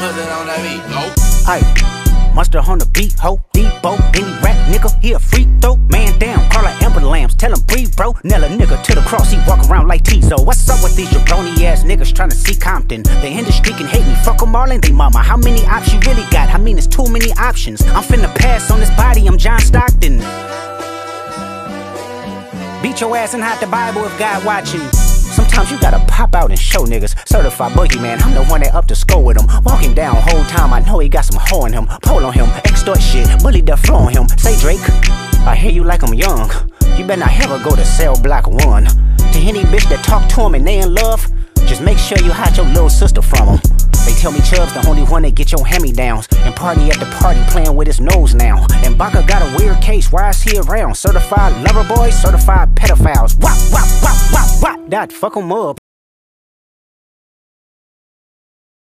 Mustard on that beat, go. Aye, mustard on the beat, ho, Debo, any rap nigga, he a free throw, man down, call Amber Lambs, tell him breathe, bro, nail a nigga to the cross, he walk around like Tizo. What's up with these jabroni ass niggas trying to see Compton? The industry can hate me, fuck them all and they mama. How many options you really got? I mean, it's too many options. I'm finna pass on this body, I'm John Stockton. Beat your ass and hide the Bible if God watching. Sometimes you gotta pop out and show niggas. Certified boogeyman, I'm the one that up to score with him. Walking down whole time, I know he got some hoe in him. Pole on him, extort shit, bully the flow on him. Say Drake, I hear you like I'm young. You better not ever go to cell block one. To any bitch that talk to him and they in love, just make sure you hide your little sister from him. They tell me Chubb's the only one that get your hand-me-downs And party at the party playing with his nose now And Baka got a weird case, why is he around? Certified lover boys, certified pedophiles That fuck 'em up